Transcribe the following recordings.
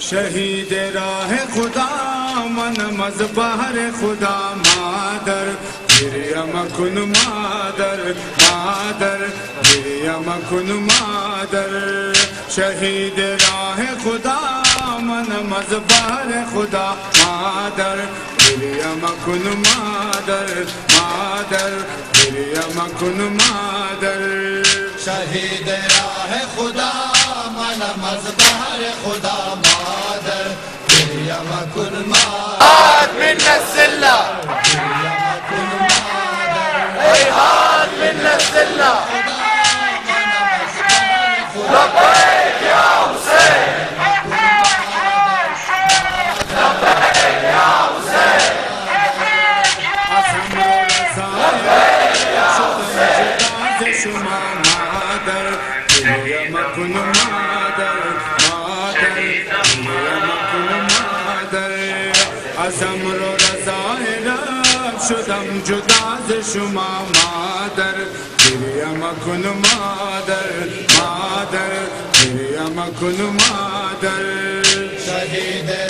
شہید راہ خدا من مذبحر خدا مادر مریم کن مادر مادر مریم کن مادر شہید راہ خدا من مذبحر خدا مادر مریم کن مادر مادر مریم کن مادر شہید راہ خدا من مذبحر خدا مادر مریم کن مادر. من السلة هيهات من السلة از امر و رضای رب شدم جدا ز شما مادر مریم کن مادر مادر مریم کن مادر شہید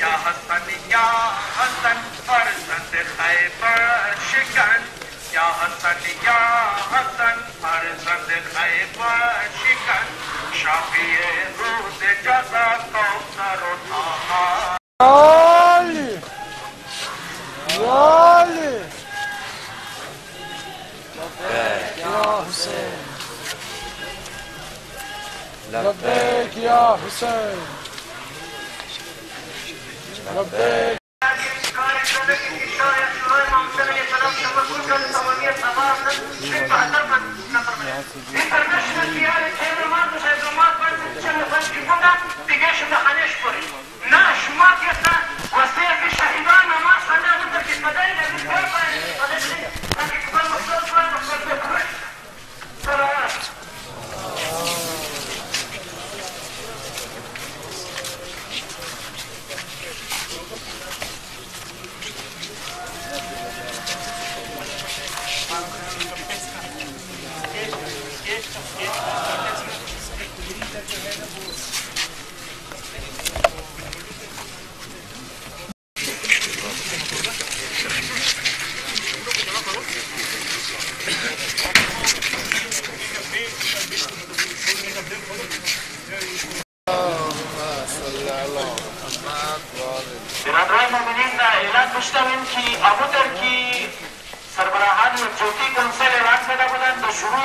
یا حسن یا حسن یا یا یا یا فرزند خیبر شکن یا حسن یا حسن فرزند خیبر شکن. شافی روز جزا کوثر و تاہا علي علي يا حسين لبيك يا حسين Não tem. برادران مومنین دا اعلان کی جوتی اعلان پیدا شروع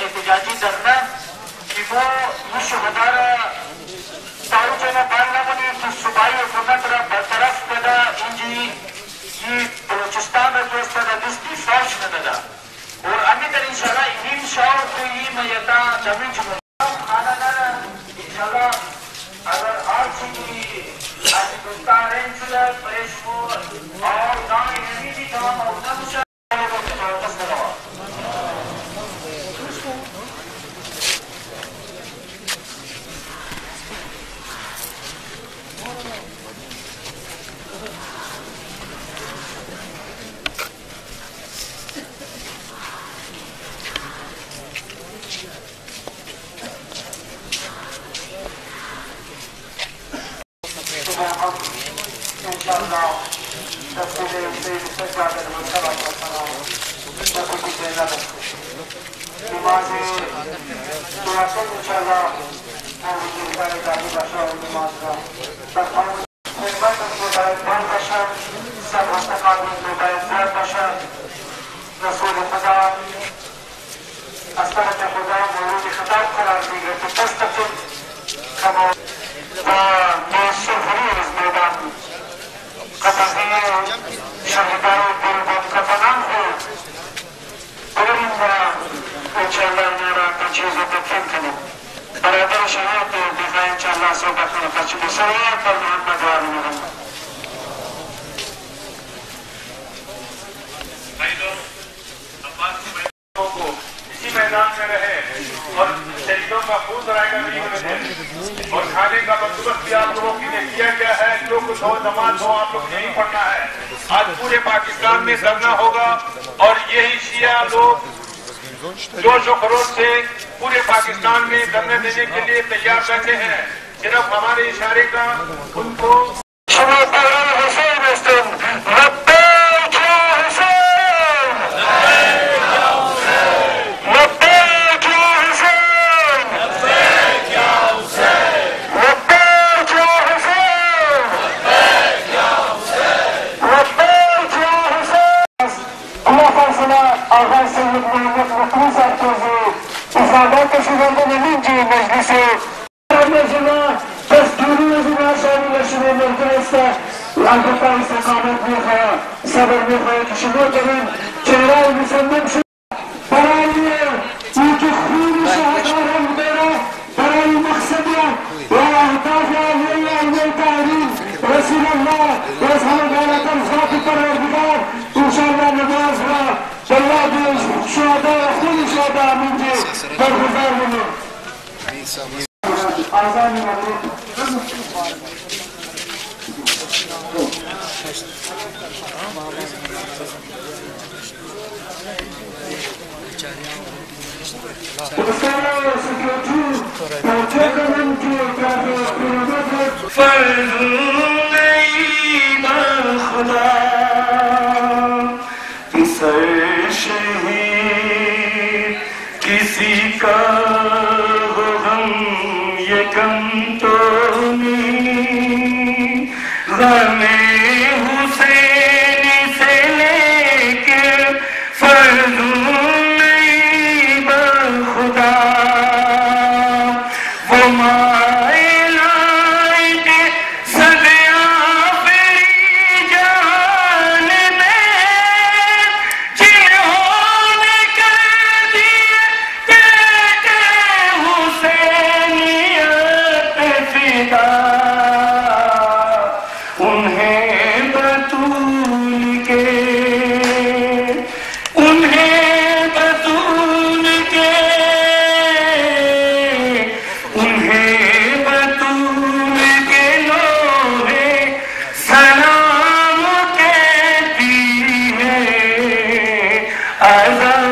احتجاجی وہ یہ صوبائی حکومت را برطرف پیدا انجی یہ بلوچستان دا دستی فوج اور امی انشاءاللہ شاور باشد سر و سفاید مبارزه باشد رسول خدا از طرف خدا مورد خطاب قرار میگیرد که تستقیم کما و با سفری از میدان قطعه شهیدان گلبان کفنان خود بریم و انشاءالله اینا را به چیز رو تکیم کنیم برادر شهید بخیر انشاءالله صحبت کنیم تجربه سریع پر محمد و آل محمد محفوظ رہے گا نہیں اور کھانے کا بندوبست بھی آپ لوگوں کے لیے کیا گیا ہے، جو کچھ ہو، نماز ہو، آپ لوگ نہیں پڑھنا ہے۔ آج پورے پاکستان میں دھرنا ہوگا۔ اور یہی شیعہ لوگ جوش و خروش سے پورے پاکستان میں دھرنے دینے کے لیے تیار کرتے ہیں، صرف ہمارے اشارے کا، ان کو Ayhan Seyyid Mehmet Mutlu Sarkozy İslam'dan taşıdığından emince meclisi Meclisine Tezgürü Özüne Şahri Yaşını Merkez'de Avrupa İstikamet Mihaya Sabır Mihaya Kişi Mürke'nin Kenara Müsendim بلاد شهدا و خون شهدا منجی برگزار منیم آزانی ممنون کسی کا غم یہ کم تو نہیں۔ غم هذا